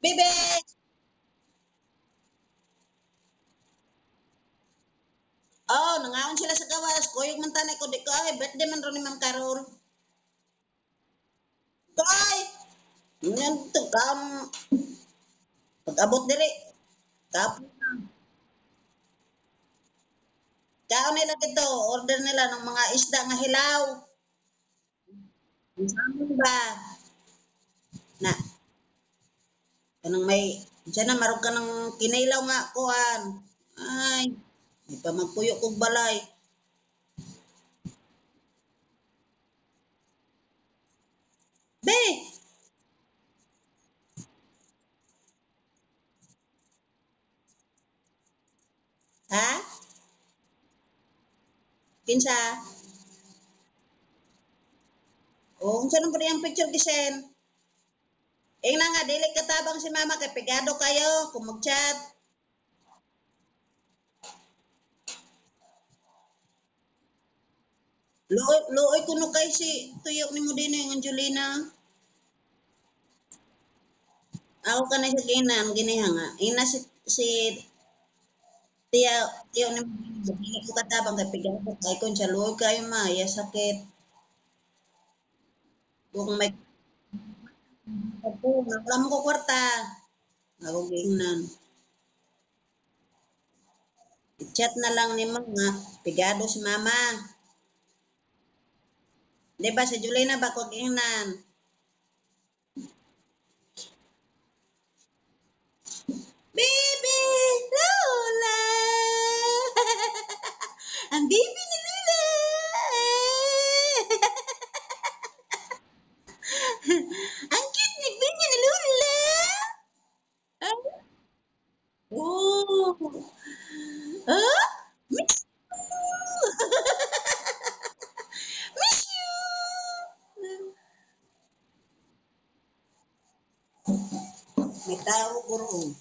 Bebe. Oh, nangaon sila sa gawas. Kuyog man tanay ko di ko ay birthday man ron ni Ma'am Carol. Kay. Yan to kam. Pag-abot diri. Tapos Kaon nila dito, order nila ng mga isda nga hilaw. Ano ba? Na. Kanang may, dyan na marog ka ng kinilaw nga kuhan. Ay, di pa magpuyo kog balay. Be! Ha? Kinsa? O, unsa nang ang picture gisen? Eh na nga, dili katabang si mama kay pegado kayo kung mag-chat. Luoy, luoy kuno kay si tuyo ni mo din yung Angelina. Ako ka na sa ginan, giniha nga. Ina si, si tiya, tiyo ni mo din, dili ko katabang kay pegado kay kung siya luoy kayo ma, ya sakit. Kung may ako, naklam ko kwarta. Ako giingnan. I-chat na lang ni mga pigado si mama. Di ba si Julina ba ko giingnan? Mitao Guru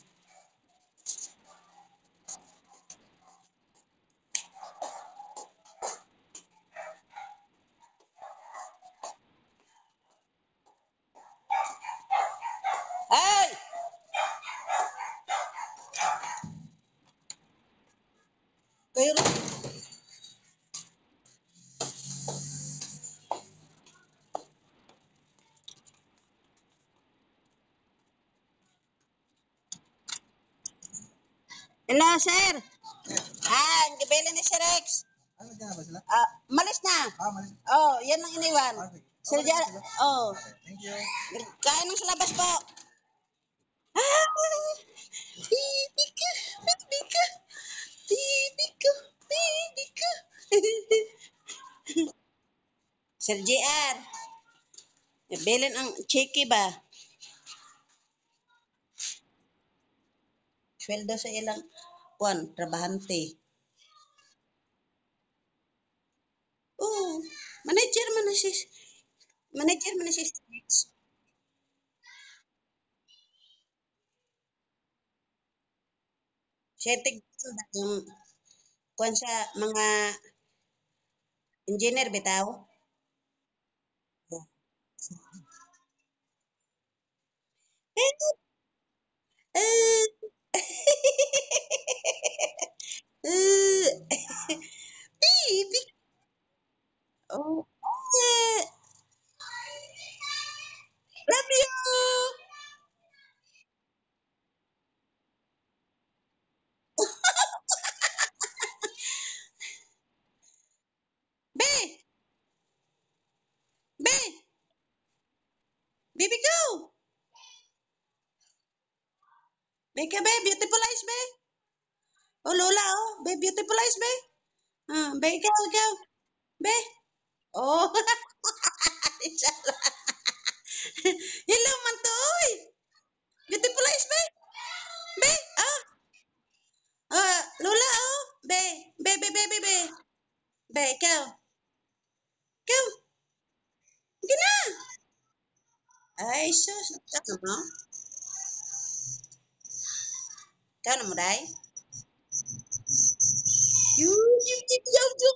Hello, sir. Ah, ang gibili ni Sir Rex. Ano na ba sila? Ah, malis na. Ah, malis. Oh, yan ang iniwan. Okay. Sir Jar, oh. Thank you. Kain ng sa labas po. Ah, baby ka, baby ka, baby ka, baby ka. Sir JR, bilin ang cheeky ba? Sweldo sa ilang kuan, trabahante. Oh, manager man na si manager man na si Siya tig yung kuan sa mga engineer bitaw. Eh, eh, Baby. Oh. eh. Love you. Be. Baby Be ka be, beautiful eyes be. Oh Lola oh, be beautiful eyes be. Ah, be ikaw ikaw. Be. Oh. Tell them, right? You, you, you, you,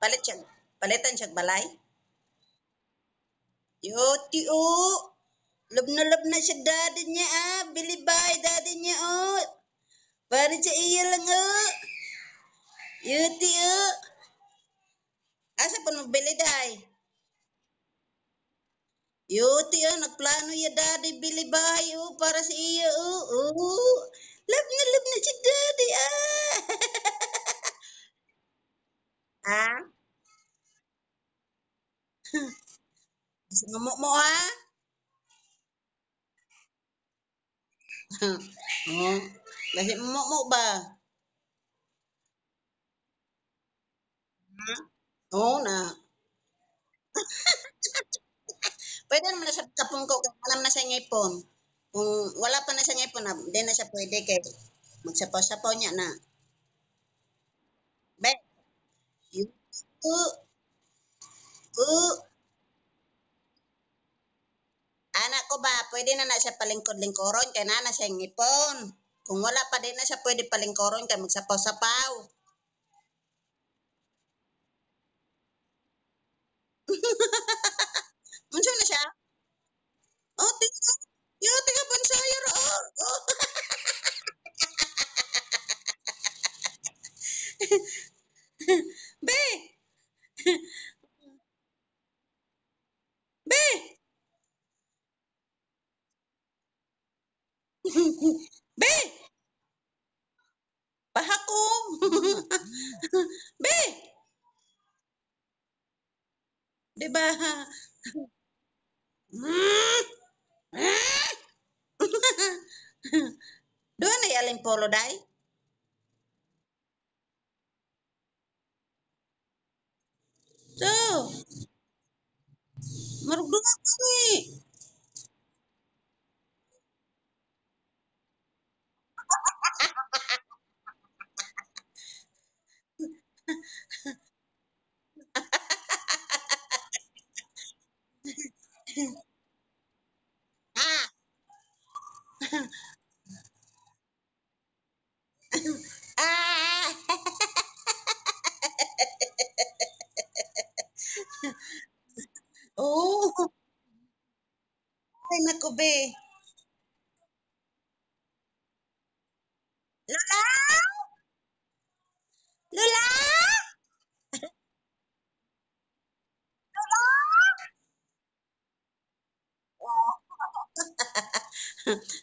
Palit siya. Palitan siya balay. Yoti, oh. Love na love na siya daddy niya, ah. Bili bahay daddy niya, oh. Para sa iya lang, oh. Yoti, oh. Asa pa mo bili, day? Yuti oh, nagplano ya daddy bili bahay oh, para sa iyo oh. oh. Love na love na si daddy ah. ah? Gusto mo ha? oh. Kasi mo mo ba? Hmm? Oo na. Pwede naman na sa kapong ko, alam na sa ngipon. Kung wala pa na sa ngipon, na, hindi na siya pwede kay magsapaw-sapaw niya na. Be, yun, uh, uh, anak ko ba, pwede na na siya palingkod-lingkoron kay na na siya ngipon. Kung wala pa din na siya pwede palingkoron kay magsapaw-sapaw. Di ba? Doon ay aling polo day? So, marugdo na ko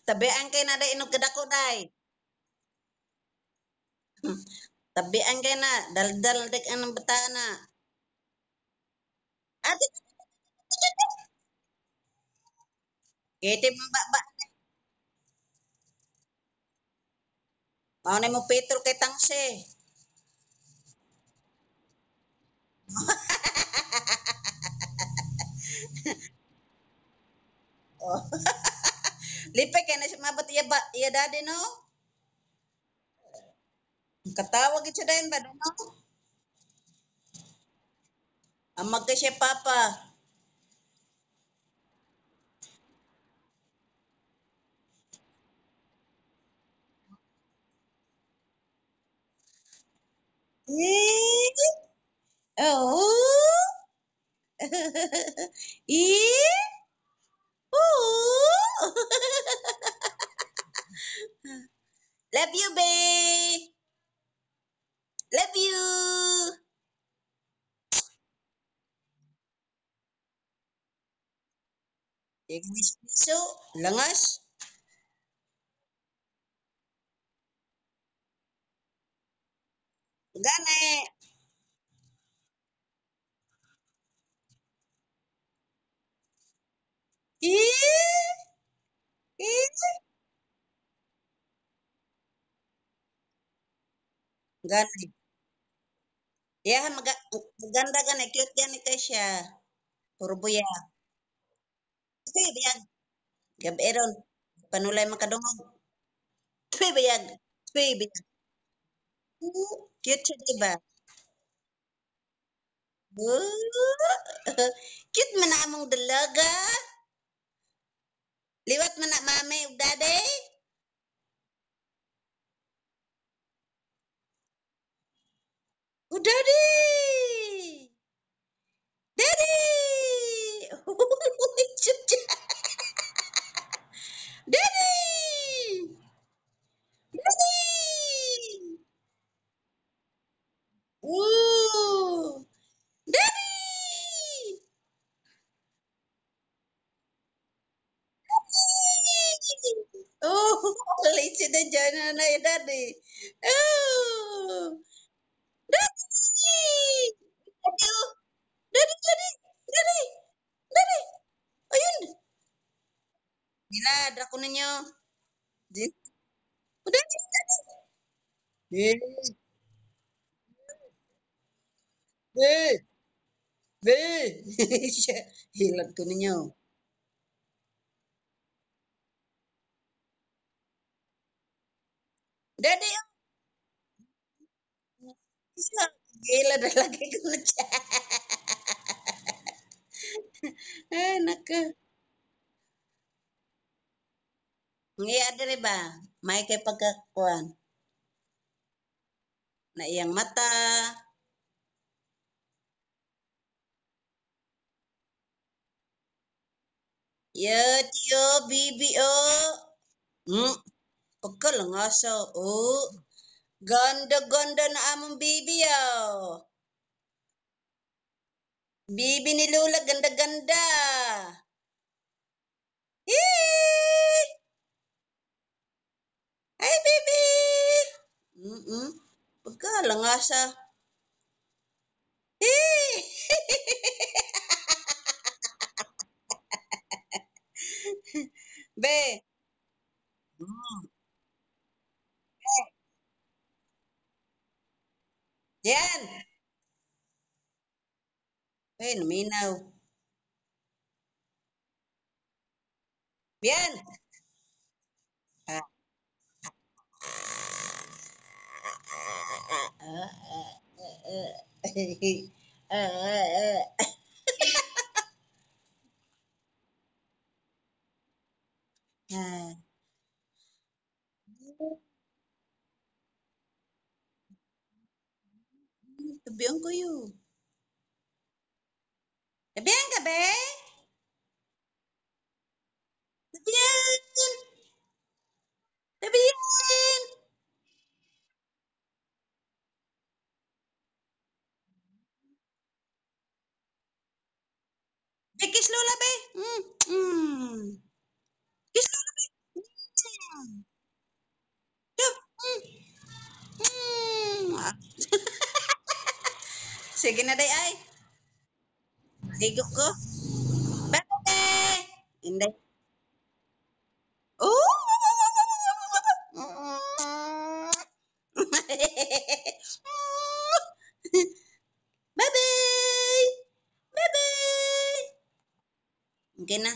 Tabi ang kay na dai inog dai day. Tabi ang kay na daldal dik ang betana. Ati Kete mbak-mbak Mau na mo petrol kay tangse. oh. Lipe kay na siya mabot iya ba iya daddy no? Katawag ito dayon ba no? Amag kay siya papa. Eh? Oh? Tigil langas. Gane. Ih! Ih! Ya, maganda gane. Cute gane ka siya. Puro buya. Tuy biyag. Gabi ron. Panulay makadungog. Tuy biyag. Tuy biyag. Oo, Cute siya, diba? Cute man na among dalaga. Liwat man na mami ug daddy. polisi dan jangan naik tadi. Dadi. Dadi, dadi, dadi. Dadi. ayun. Gila, drakonenya. Dadi. dari, dari. Dari. Dari. Dari. Hilang kuningnya. Dari. Dede yang bisa gila dah lagi kucing. Enak ke? Iya ba? mai ke. Na iyang mata. Ya tio, bibi, oh. Hmm. Pagkalangasa, oh. Ganda-ganda na among bibi, oh. Bibi ni Lula, ganda-ganda. Hee! Hi, baby! Mm-mm. Pagkalangasa. Be. Jen. Wait a minute now. Bien. À. À, à, à. Tubiang kuyu. Tubiang ka be? Tubiang! Tubiang! Eh, kiss Lola be? isso mm. Kiss Lola be? Mm. Mm. Mm. Sige na, day, ay. Higop ko. Bye! Inday. Oh! Bye-bye! Bye-bye! Okay na.